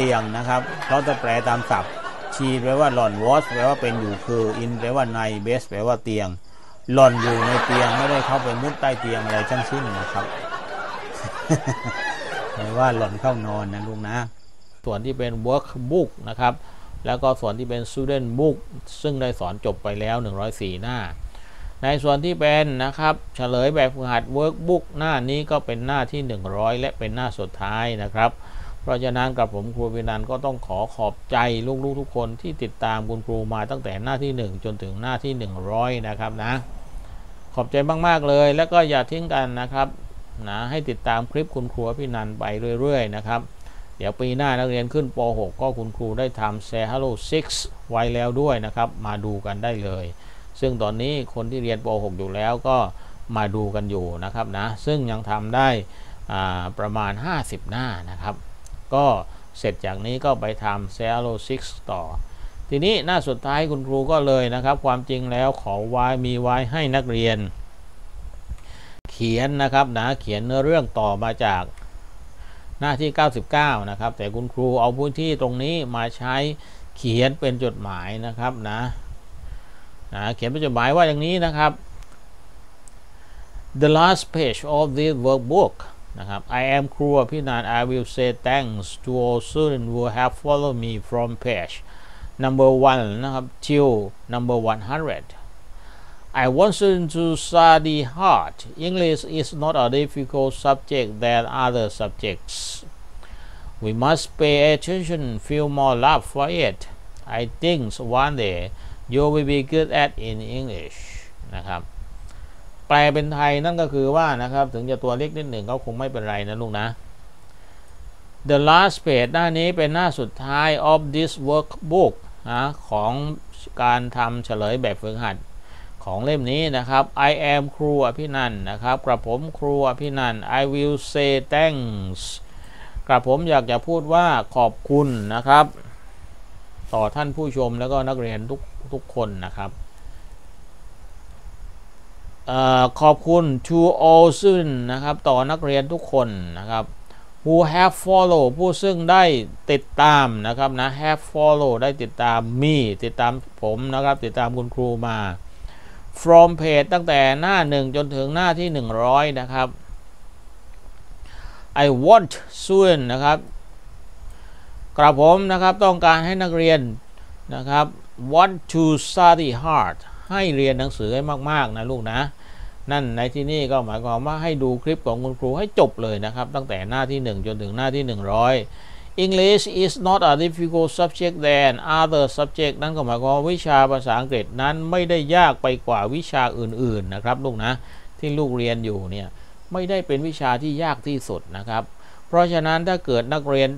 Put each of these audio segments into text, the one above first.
เตียงนะครับเขาจะแปลตามศัพท์ ชีแปลว่าหล่อนวอสแปลว่าเป็นอยู่คือ อินแปลว่าในเบสแปลว่าเตียง หล่อนอยู่ในเตียงไม่ได้เข้าไปมุดใต้เตียงอะไรทั้งสิ้นนะครับแปลว่าหล่อนเข้านอนนะลุงนะ ส่วนที่เป็น workbook นะครับ แล้วก็ส่วนที่เป็น student book ซึ่งได้สอนจบไปแล้ว 104 หน้า ในส่วนที่เป็นนะครับเฉลยแบบฝึกหัด workbook หน้านี้ก็เป็นหน้าที่ 100 และเป็นหน้าสุดท้ายนะครับ เพราะฉะนั้นกับผมครูพินันก็ต้องขอขอบใจลูกๆทุกคนที่ติดตามคุณครูมาตั้งแต่หน้าที่ 1 จนถึงหน้าที่ 100 นะครับนะ ขอบใจมากๆเลย แล้วก็อย่าทิ้งกันนะครับนะให้ติดตามคลิปคุณครูพี่นันไปเรื่อยๆนะครับ เดี๋ยวปีหน้านักเรียนขึ้นป .6 ก็คุณครูได้ทำ Say Hello 6ไว้แล้วด้วยนะครับ มาดูกันได้เลย ซึ่งตอนนี้คนที่เรียนป .6 อยู่แล้วก็มาดูกันอยู่นะครับนะ ซึ่งยังทำได้ประมาณ 50 หน้านะครับ ก็เสร็จจากนี้ก็ไปทำ Say Hello 6ต่อ ทีนี้หน้าสุดท้ายคุณครูก็เลยนะครับ ความจริงแล้วขอไว้มีไว้ให้นักเรียน เขียนนะครับนะเขียนเนื้อเรื่องต่อมาจากหน้าที่ 99 นะครับ แต่คุณครูเอาพื้นที่ตรงนี้มาใช้เขียนเป็นจดหมายนะครับนะนะเขียนเป็นจดหมายว่าอย่างนี้นะครับ the last page of this workbook นะครับ I am ครูพี่นัน I will say thanks to all students who have followed me from page number one นะครับ till number 100 I want students to study hard English is not a difficult subject than other subjects we must pay attention feel more love for it I think one day you will be good at in English นะครับ แปลเป็นไทยนั่นก็คือว่านะครับ ถึงจะตัวเล็กนิดหนึ่งก็คงไม่เป็นไรนะลูกนะ The last page หน้านี้เป็นหน้าสุดท้าย of this workbook นะของการทำเฉลยแบบฝึกหัดของเล่มนี้นะครับ I am ครูอภินันนะครับกระผมครูอภินัน I will say thanks กระผมอยากจะพูดว่าขอบคุณนะครับ ต่อท่านผู้ชมแล้วก็นักเรียนทุกทุกคนนะครับ ขอบคุณ to all student นะครับต่อนักเรียนทุกคนนะครับ who have follow ผู้ซึ่งได้ติดตามนะครับนะ have follow ได้ติดตาม me ติดตามผมนะครับ ติดตามคุณครูมา from page ตั้งแต่หน้าหนึ่งจนถึงหน้าที่ 100 นะครับ I want student นะครับกระผมนะครับต้องการให้นักเรียนนะครับ want to study hard ให้เรียนหนังสือให้มาก ๆ นะลูกนะ นั่นในที่นี้ก็หมายความว่าให้ดูคลิปของคุณครูให้จบเลยนะครับ ตั้งแต่หน้าที่ 1 จนถึงหน้าที่ 100 English is not a difficult subject than other subject นั่นก็หมายความว่าวิชาภาษาอังกฤษนั้นไม่ได้ยากไปกว่าวิชาอื่นๆนะครับลูกนะที่ลูกเรียนอยู่เนี่ยไม่ได้เป็นวิชาที่ยากที่สุดนะครับ เพราะฉะนั้นถ้าเกิดนักเรียน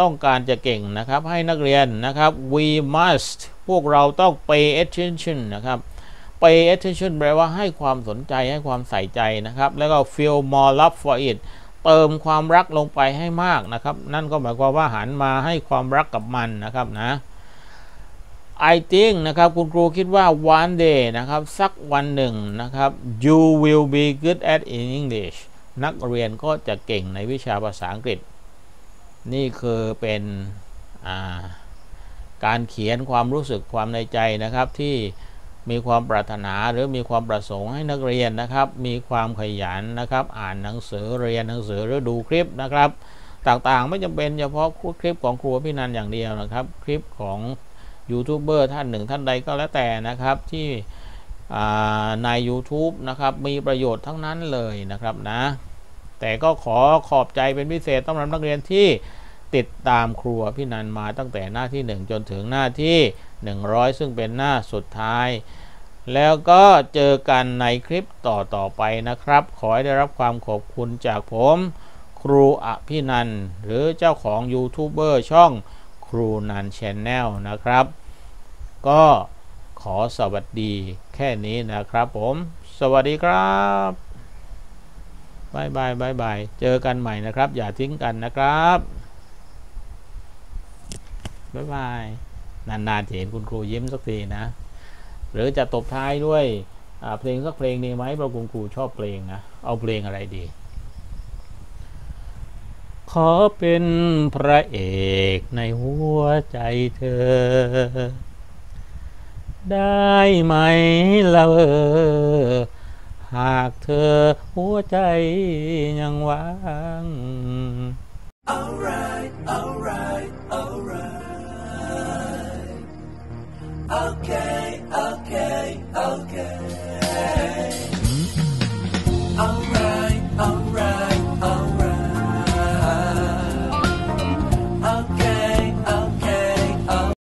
ต้องการจะเก่งนะครับให้นักเรียนนะครับ we must พวกเราต้อง pay attention นะครับ pay attention แปลว่าให้ความสนใจให้ความใส่ใจนะครับ แล้วก็ feel more love for it เติมความรักลงไปให้มากนะครับ นั่นก็หมายความว่าหันมาให้ความรักกับมันนะครับนะ I think นะครับ คุณครูคิดว่า one day นะครับ สักวันหนึ่งนะครับ you will be good at in English นักเรียนก็จะเก่งในวิชาภาษาอังกฤษ นี่คือเป็นการเขียนความรู้สึกความในใจนะครับที่ มีความปรารถนาหรือมีความประสงค์ให้นักเรียนนะครับ มีความขยันนะครับ อ่านหนังสือเรียนหนังสือหรือดูคลิปนะครับ ต่างๆไม่จำเป็นเฉพาะคลิปของครูพี่นันอย่างเดียวนะครับ คลิปของยูทูบเบอร์ท่านหนึ่งท่านใดก็แล้วแต่นะครับที่ใน YouTube นะครับมีประโยชน์ทั้งนั้นเลยนะครับนะ แต่ก็ขอขอบใจเป็นพิเศษต้องรับนักเรียนที่ ติดตามครัวพี่นันมาตั้งแต่หน้าที่ 1 จนถึงหน้าที่ 100 ซึ่งเป็นหน้าสุดท้าย แล้วก็เจอกันในคลิปต่อต่อไปนะครับ ขอให้ได้รับความขอบคุณจากผม ครูอภินันหรือเจ้าของยูทูบเบอร์ช่องครูนัน Channel นะครับ ก็ขอสวัสดีแค่นี้นะครับผม สวัสดีครับ bye bye bye bye เจอกันใหม่นะครับ อย่าทิ้งกันนะครับ บ๊ายบาย นานๆจะเห็นคุณครูยิ้มสักทีนะ หรือจะตบท้ายด้วยเพลงสักเพลงดีไหมเพราะคุณครูชอบเพลงนะ เอาเพลงอะไรดี ขอเป็นพระเอกในหัวใจเธอ ได้ไหมละเออหากเธอหัวใจยังว่าง alright alright